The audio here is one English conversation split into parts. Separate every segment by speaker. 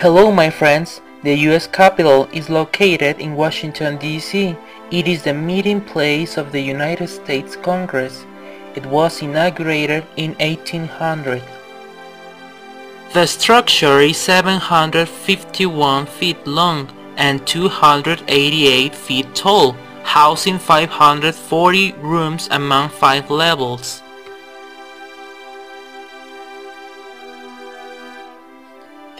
Speaker 1: Hello my friends, the US Capitol is located in Washington DC. It is the meeting place of the United States Congress. It was inaugurated in 1800. The structure is 751 feet long and 288 feet tall, housing 540 rooms among five levels.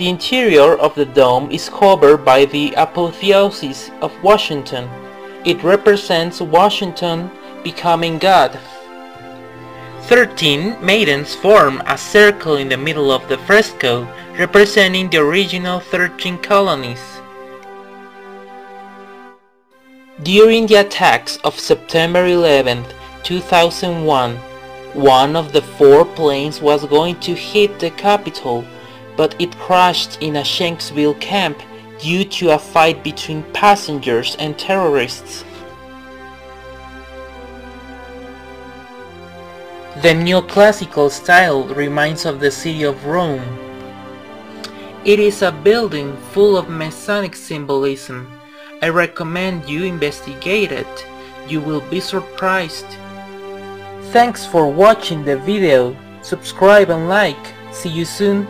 Speaker 1: The interior of the dome is covered by the apotheosis of Washington. It represents Washington becoming God. Thirteen maidens form a circle in the middle of the fresco, representing the original thirteen colonies. During the attacks of September 11, 2001, one of the four planes was going to hit the Capitol but it crashed in a Shanksville camp due to a fight between passengers and terrorists. The neoclassical style reminds of the city of Rome. It is a building full of Masonic symbolism. I recommend you investigate it. You will be surprised. Thanks for watching the video. Subscribe and like. See you soon.